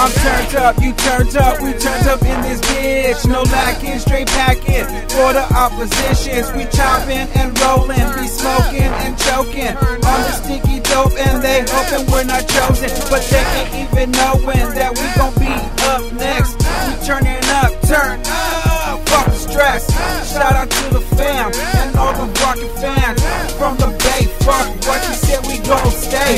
I'm turned up, you turned up, we turned up in this bitch. No lacking, straight packing for the oppositions. We chopping and rolling, we smoking and choking on the stinky dope, and they hoping we're not chosen, but they ain't even knowing that we gon' be up next. We turning up, turn up,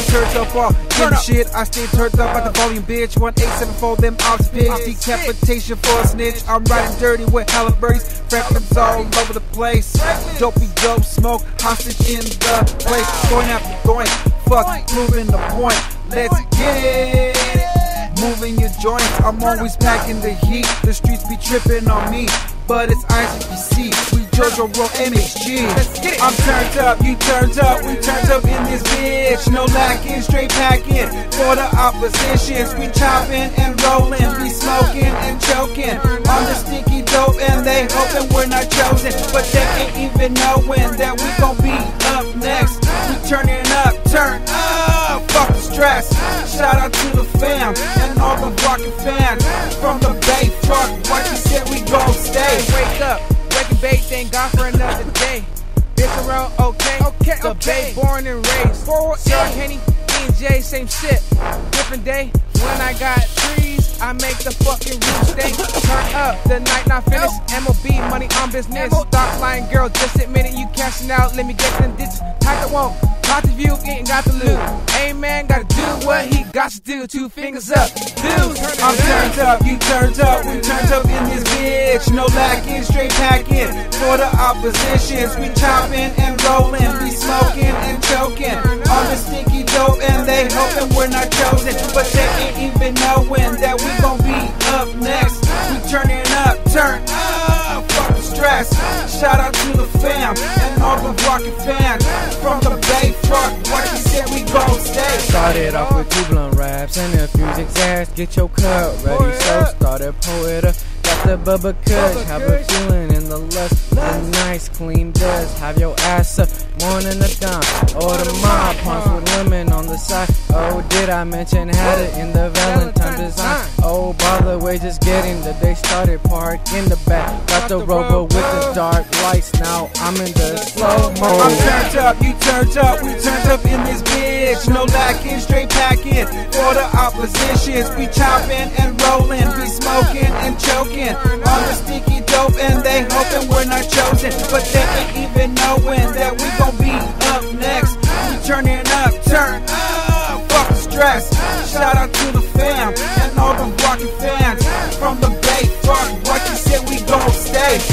stay. Turned up all Turn shit, I stay turned up by the volume, bitch. 1874, them ops pigs. Decapitation for a snitch. I'm riding dirty with halibirds. Fragments all over the place. Dopey dope smoke, hostage in the place. Ah. Going after going, fuck, moving the point. Let's get it. Moving your joints, I'm always packing the heat. The streets be tripping on me, but it's ICPC. We JoJo Roll MHG. I'm turned up, you turned up, we turned up in this bitch. No lacking, straight packing for the oppositions. We chopping and rolling, we smoking and choking on the sticky dope, and they hoping we're not chosen, but they ain't even knowing that we gon' be up next. We turning up, turn up, fuck the stress. Shout out to the fam and all the rockin' fans from the Bay. Fuck what you said, we gon' stay. Wake up, breaking bait, thank God for another day. Bitch around, okay, Okay, the okay. Bay, born and raised. Forward, Sir yeah. Henny, and J, same shit. Different day. When I got trees, I make the fucking roof stay. Turn up, the night not finished. MOB, money on business. Stop lying, girl, just admit it. You cashing out, let me get them digits. Type the won't. Got the view, ain't got the loot. Amen, he do. Two fingers up. Dudes, I'm turned up, you turned up, we turned up in this bitch. No lacking, straight packing for the oppositions. We chopping and rolling, we smoking and choking on the sticky dope, and they hoping we're not chosen, but they ain't even knowing that we gon' be up next. We turning up, turn up, fuck the stress. Shout out to the fam and all the rockin' fans Started off with two blunt raps and a few zigzags. Get your cup ready, so started poet up. Got the bubba kush, have a feeling in the lust. The nice clean dust, have your ass up Morning a dime. Or the mob pumps with lemon on the side. Oh, did I mention had it in the Valentine design? Oh, by the way, just getting the day started. Park in the back, got the rover with now I'm in the slow mo. I'm turned up, you turned up, we turned up in this bitch. No lacking, straight packing for the oppositions. We chopping and rolling, we smoking and choking on the stinky dope, and they hoping we're not chosen, but they ain't even knowing that we gon' be up next. We turning up, turn up, fuck the stress. Shout out to the fam and all the Rocky fans from the Bay Front. Rocky said we gon' stay.